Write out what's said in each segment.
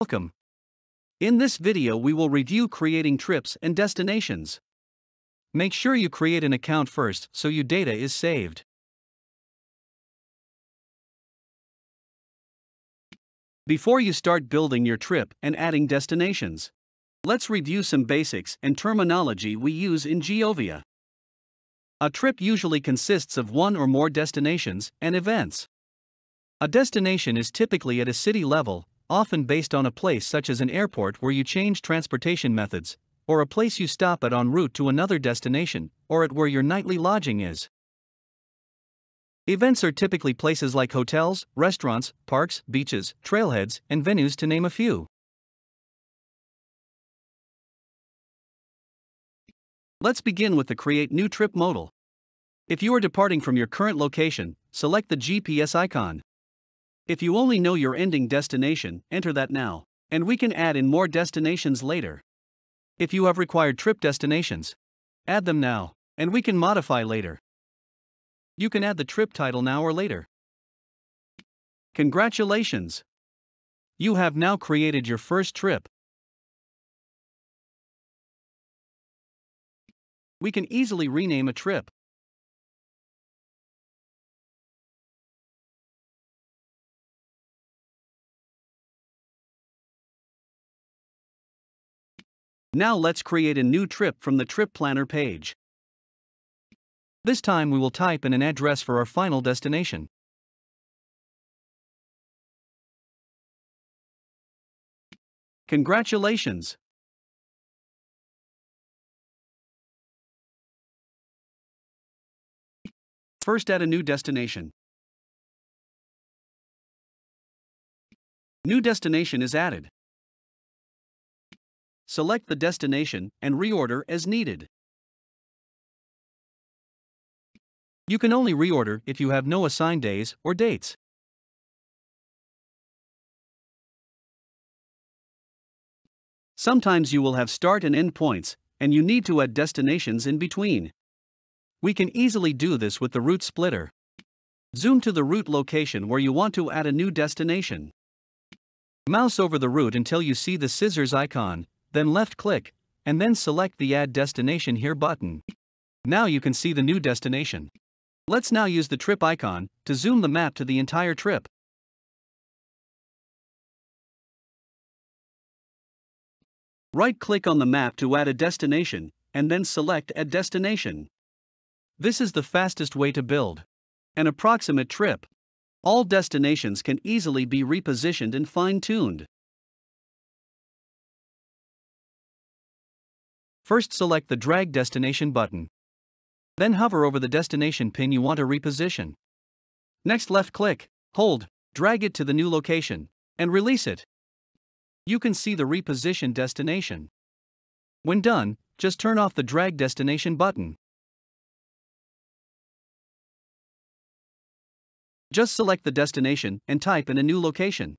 Welcome. In this video we will review creating trips and destinations. Make sure you create an account first so your data is saved. Before you start building your trip and adding destinations, let's review some basics and terminology we use in Geovea. A trip usually consists of one or more destinations and events. A destination is typically at a city level often based on a place such as an airport where you change transportation methods, or a place you stop at en route to another destination, or at where your nightly lodging is. Events are typically places like hotels, restaurants, parks, beaches, trailheads, and venues to name a few. Let's begin with the Create New Trip modal. If you are departing from your current location, select the GPS icon. If you only know your ending destination, enter that now, and we can add in more destinations later. If you have required trip destinations, add them now, and we can modify later. You can add the trip title now or later. Congratulations! You have now created your first trip. We can easily rename a trip. Now let's create a new trip from the Trip Planner page. This time we will type in an address for our final destination. Congratulations! First add a new destination. New destination is added. Select the destination and reorder as needed. You can only reorder if you have no assigned days or dates. Sometimes you will have start and end points, and you need to add destinations in between. We can easily do this with the route splitter. Zoom to the route location where you want to add a new destination. Mouse over the route until you see the scissors icon, then left click, and then select the Add Destination Here button. Now you can see the new destination. Let's now use the trip icon to zoom the map to the entire trip. Right-click on the map to add a destination, and then select Add Destination. This is the fastest way to build an approximate trip. All destinations can easily be repositioned and fine-tuned. First select the Drag Destination button. Then hover over the destination pin you want to reposition. Next left click, hold, drag it to the new location, and release it. You can see the repositioned destination. When done, just turn off the Drag Destination button. Just select the destination and type in a new location.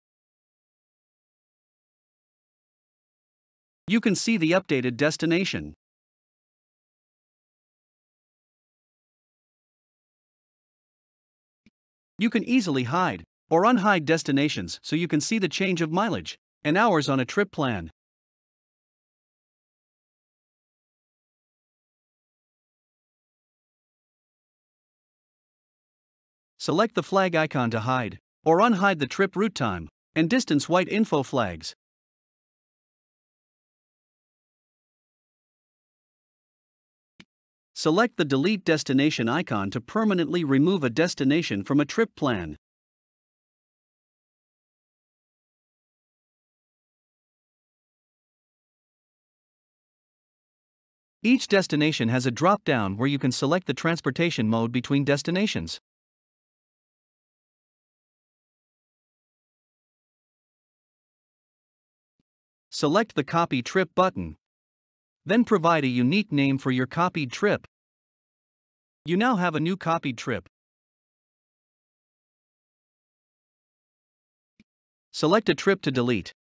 You can see the updated destination. You can easily hide or unhide destinations so you can see the change of mileage and hours on a trip plan. Select the flag icon to hide or unhide the trip route time and distance white info flags. Select the Delete Destination icon to permanently remove a destination from a trip plan. Each destination has a drop-down where you can select the transportation mode between destinations. Select the Copy Trip button. Then provide a unique name for your copied trip. You now have a new copied trip. Select a trip to delete.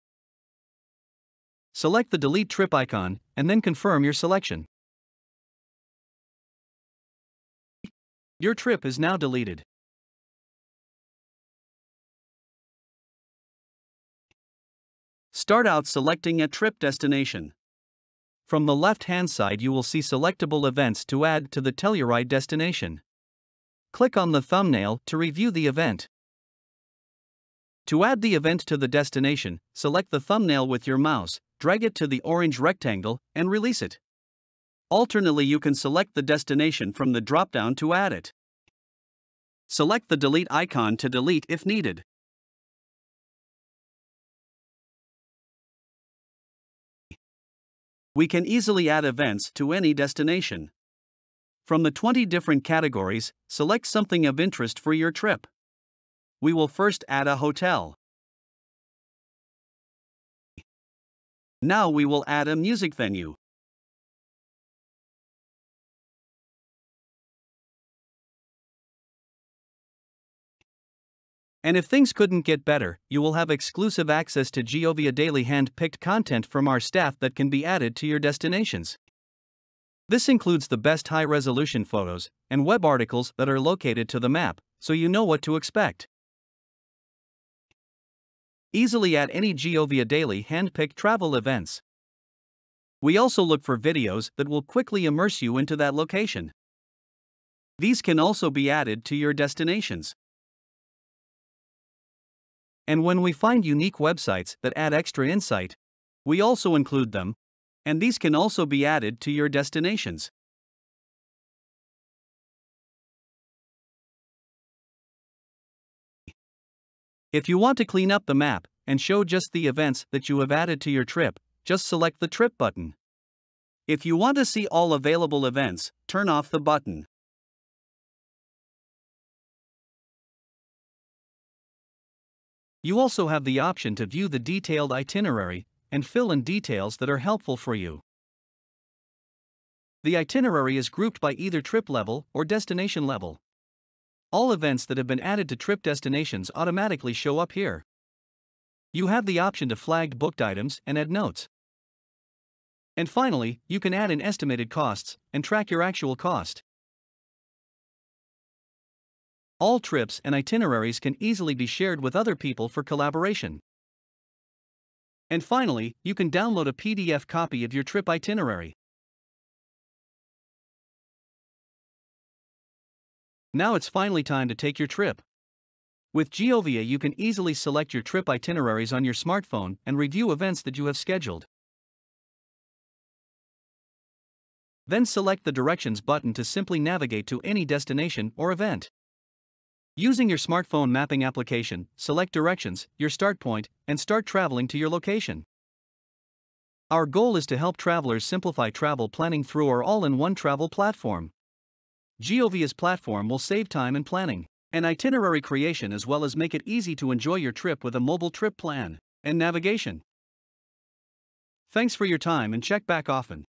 Select the Delete Trip icon, and then confirm your selection. Your trip is now deleted. Start out selecting a trip destination. From the left-hand side you will see selectable events to add to the Telluride destination. Click on the thumbnail to review the event. To add the event to the destination, select the thumbnail with your mouse, drag it to the orange rectangle, and release it. Alternately you can select the destination from the drop-down to add it. Select the delete icon to delete if needed. We can easily add events to any destination. From the 20 different categories, select something of interest for your trip. We will first add a hotel. Now we will add a music venue. And if things couldn't get better, you will have exclusive access to Geovea Daily hand picked content from our staff that can be added to your destinations. This includes the best high resolution photos and web articles that are located to the map, so you know what to expect. Easily add any Geovea Daily hand picked travel events. We also look for videos that will quickly immerse you into that location. These can also be added to your destinations. And when we find unique websites that add extra insight, we also include them, and these can also be added to your destinations. If you want to clean up the map and show just the events that you have added to your trip, just select the Trip button. If you want to see all available events, turn off the button. You also have the option to view the detailed itinerary and fill in details that are helpful for you. The itinerary is grouped by either trip level or destination level. All events that have been added to trip destinations automatically show up here. You have the option to flag booked items and add notes. And finally, you can add in estimated costs and track your actual cost. All trips and itineraries can easily be shared with other people for collaboration. And finally, you can download a PDF copy of your trip itinerary. Now it's finally time to take your trip. With Geovea, you can easily select your trip itineraries on your smartphone and review events that you have scheduled. Then select the Directions button to simply navigate to any destination or event. Using your smartphone mapping application, select directions, your start point, and start traveling to your location. Our goal is to help travelers simplify travel planning through our all in one travel platform. Geovea's platform will save time in planning and itinerary creation as well as make it easy to enjoy your trip with a mobile trip plan and navigation. Thanks for your time and check back often.